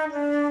Mm-hmm.